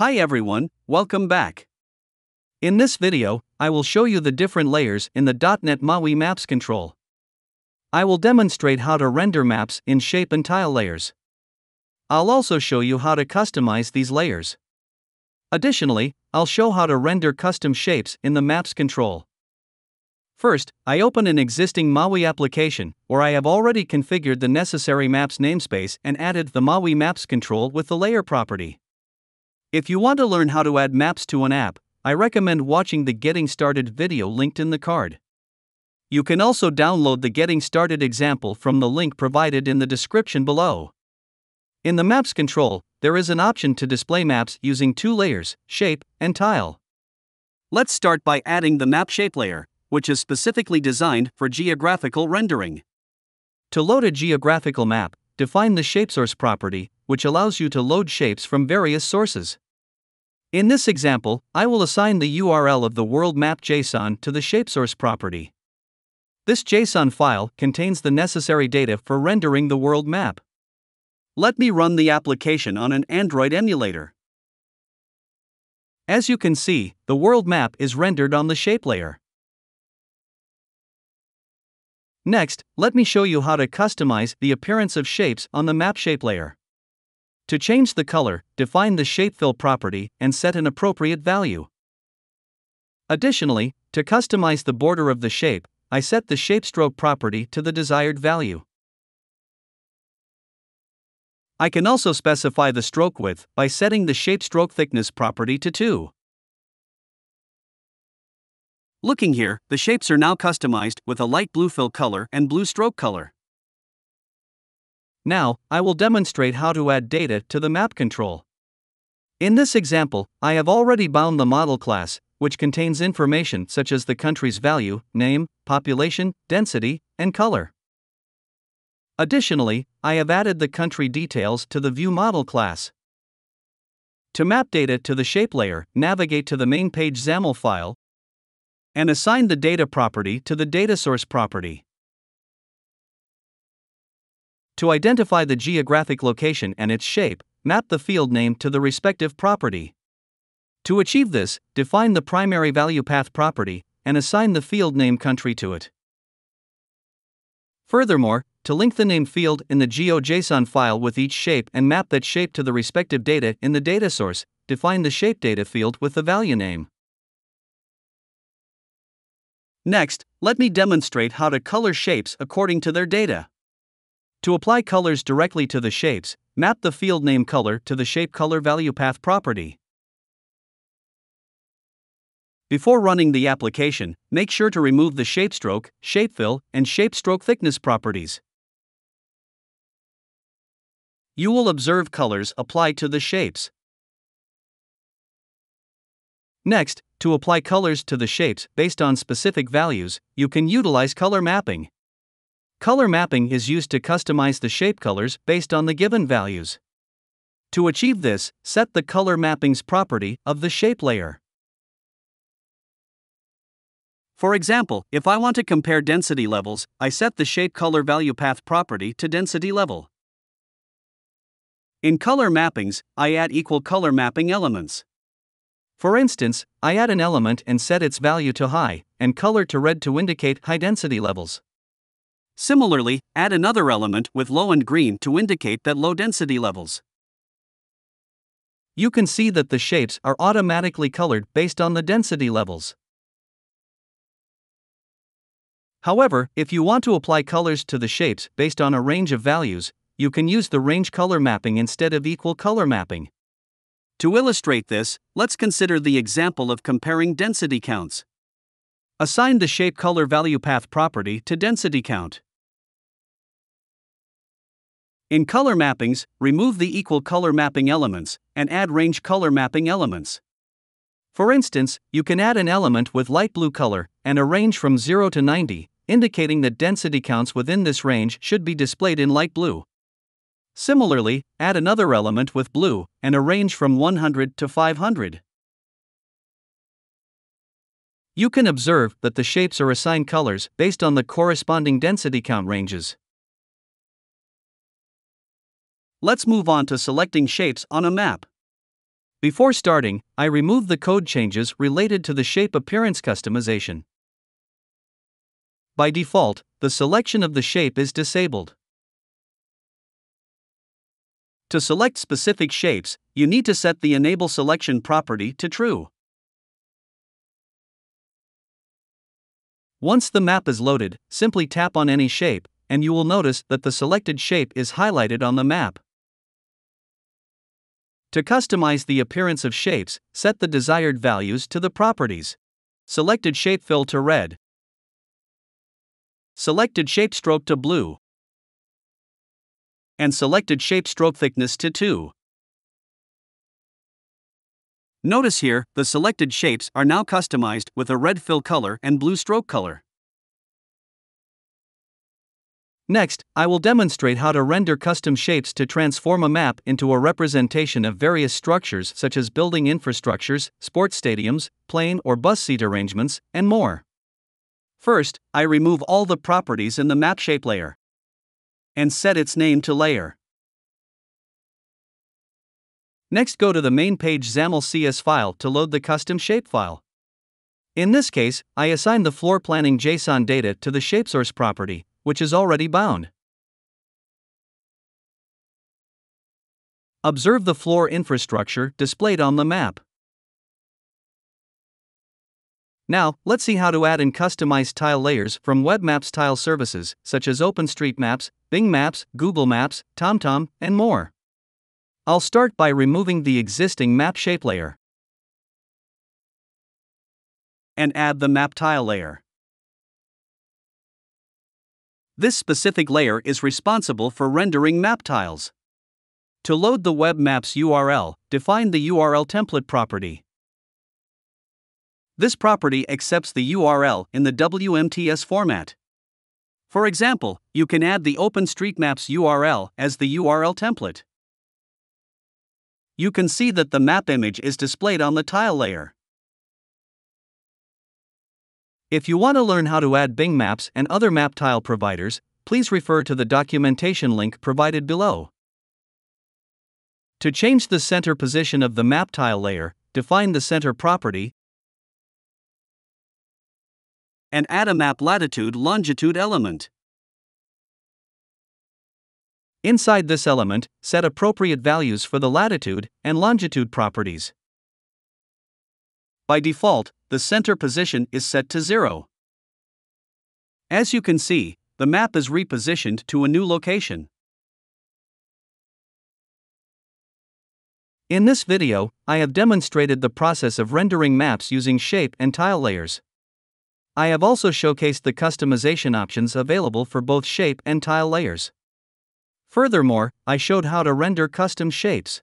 Hi everyone, welcome back. In this video, I will show you the different layers in the .NET MAUI Maps control. I will demonstrate how to render maps in shape and tile layers. I'll also show you how to customize these layers. Additionally, I'll show how to render custom shapes in the Maps control. First, I open an existing MAUI application where I have already configured the necessary Maps namespace and added the MAUI Maps control with the layer property. If you want to learn how to add maps to an app, I recommend watching the Getting Started video linked in the card. You can also download the Getting Started example from the link provided in the description below. In the Maps control, there is an option to display maps using two layers, shape and tile. Let's start by adding the map shape layer which is specifically designed for geographical rendering. To load a geographical map, define the shapesource property, which allows you to load shapes from various sources. In this example, I will assign the URL of the world map JSON to the shapesource property. This JSON file contains the necessary data for rendering the world map. Let me run the application on an Android emulator. As you can see, the world map is rendered on the shape layer. Next, let me show you how to customize the appearance of shapes on the map shape layer. To change the color, define the shape fill property and set an appropriate value. Additionally, to customize the border of the shape, I set the shape stroke property to the desired value. I can also specify the stroke width by setting the shape stroke thickness property to 2. Looking here, the shapes are now customized with a light blue fill color and blue stroke color. Now, I will demonstrate how to add data to the map control. In this example, I have already bound the model class, which contains information such as the country's value, name, population, density, and color. Additionally, I have added the country details to the view model class. To map data to the shape layer, navigate to the main page XAML file and assign the data property to the data source property. To identify the geographic location and its shape, map the field name to the respective property. To achieve this, define the primary value path property and assign the field name country to it. Furthermore, to link the name field in the GeoJSON file with each shape and map that shape to the respective data in the data source, define the shape data field with the value name. Next, let me demonstrate how to color shapes according to their data. To apply colors directly to the shapes, map the field name color to the shape color value path property. Before running the application, make sure to remove the shape stroke, shape fill, and shape stroke thickness properties. You will observe colors applied to the shapes. Next, to apply colors to the shapes based on specific values, you can utilize color mapping. Color mapping is used to customize the shape colors based on the given values. To achieve this, set the color mappings property of the shape layer. For example, if I want to compare density levels, I set the shape color value path property to density level. In color mappings, I add equal color mapping elements. For instance, I add an element and set its value to high, and color to red to indicate high density levels. Similarly, add another element with low and green to indicate that low density levels. You can see that the shapes are automatically colored based on the density levels. However, if you want to apply colors to the shapes based on a range of values, you can use the range color mapping instead of equal color mapping. To illustrate this, let's consider the example of comparing density counts. Assign the shape color value path property to density count. In color mappings, remove the equal color mapping elements and add range color mapping elements. For instance, you can add an element with light blue color and a range from 0 to 90, indicating that density counts within this range should be displayed in light blue. Similarly, add another element with blue and a range from 100 to 500. You can observe that the shapes are assigned colors based on the corresponding density count ranges. Let's move on to selecting shapes on a map. Before starting, I remove the code changes related to the shape appearance customization. By default, the selection of the shape is disabled. To select specific shapes, you need to set the Enable Selection property to True. Once the map is loaded, simply tap on any shape, and you will notice that the selected shape is highlighted on the map. To customize the appearance of shapes, set the desired values to the properties. Selected shape fill to red. Selected shape stroke to blue and selected shape stroke thickness to 2. Notice here, the selected shapes are now customized with a red fill color and blue stroke color. Next, I will demonstrate how to render custom shapes to transform a map into a representation of various structures such as building infrastructures, sports stadiums, plane or bus seat arrangements, and more. First, I remove all the properties in the map shape layer and set its name to layer. Next, go to the main page XAML CS file to load the custom shape file. In this case, I assign the floor planning JSON data to the shapesource property, which is already bound. Observe the floor infrastructure displayed on the map. Now, let's see how to add and customize tile layers from Web Maps tile services, such as OpenStreetMaps, Bing Maps, Google Maps, TomTom, and more. I'll start by removing the existing map shape layer and add the map tile layer. This specific layer is responsible for rendering map tiles. To load the Web Maps URL, define the URL template property. This property accepts the URL in the WMTS format. For example, you can add the OpenStreetMaps URL as the URL template. You can see that the map image is displayed on the tile layer. If you want to learn how to add Bing Maps and other map tile providers, please refer to the documentation link provided below. To change the center position of the map tile layer, define the center property and add a map latitude longitude element. Inside this element, set appropriate values for the latitude and longitude properties. By default, the center position is set to 0. As you can see, the map is repositioned to a new location. In this video, I have demonstrated the process of rendering maps using shape and tile layers. I have also showcased the customization options available for both shape and tile layers. Furthermore, I showed how to render custom shapes.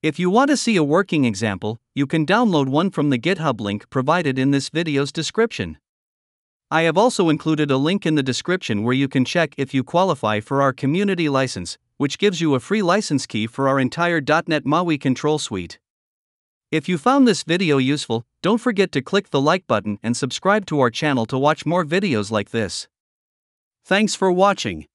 If you want to see a working example, you can download one from the GitHub link provided in this video's description. I have also included a link in the description where you can check if you qualify for our community license, which gives you a free license key for our entire .NET MAUI control suite. If you found this video useful, don't forget to click the like button and subscribe to our channel to watch more videos like this. Thanks for watching.